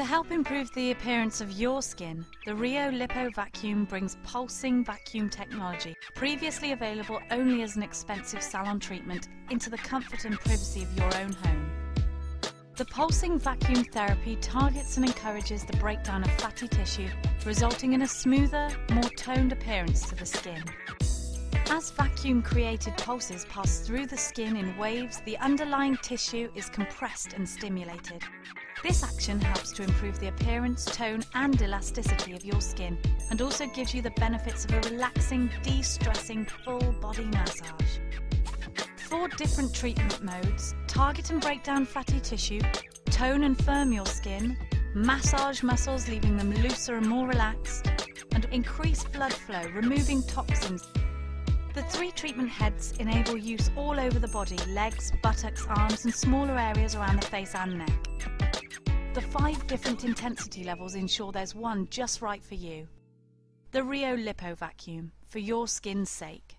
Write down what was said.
To help improve the appearance of your skin, the Rio Lipo Vacuum brings pulsing vacuum technology, previously available only as an expensive salon treatment, into the comfort and privacy of your own home. The pulsing vacuum therapy targets and encourages the breakdown of fatty tissue, resulting in a smoother, more toned appearance to the skin. As vacuum created pulses pass through the skin in waves, the underlying tissue is compressed and stimulated. This action helps to improve the appearance, tone and elasticity of your skin and also gives you the benefits of a relaxing, de-stressing full body massage. Four different treatment modes target and break down fatty tissue, tone and firm your skin, massage muscles leaving them looser and more relaxed, and increase blood flow, removing toxins. The three treatment heads enable use all over the body, legs, buttocks, arms and smaller areas around the face and neck. The five different intensity levels ensure there's one just right for you. The Rio Lipo Vacuum, for your skin's sake.